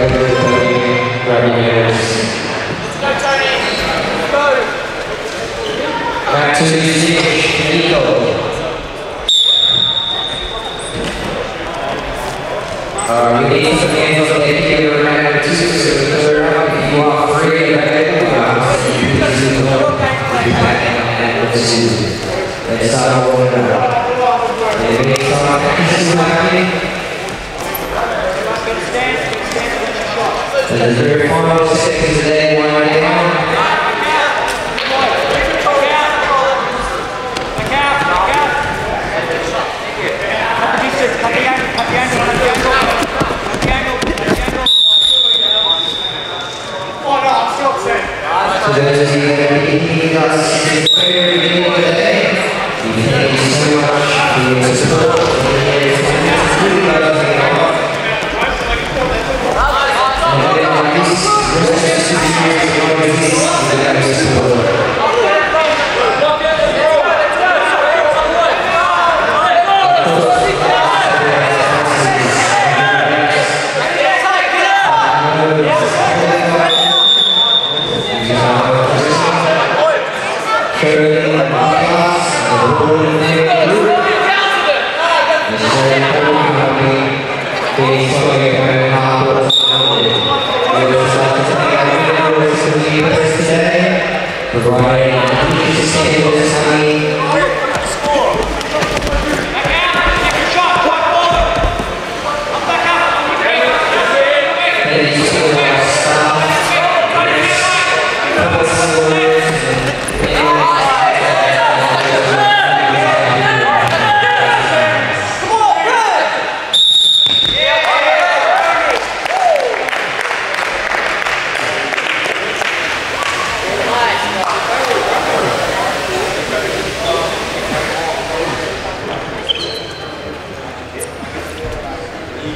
Back to you the you want free, one down. So those of you that are meeting us in the very beginning of the day, we thank you so much for your support. The year providing table this honey.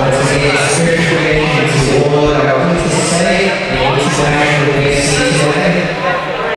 Once again, spiritual gain is all that I want to say, and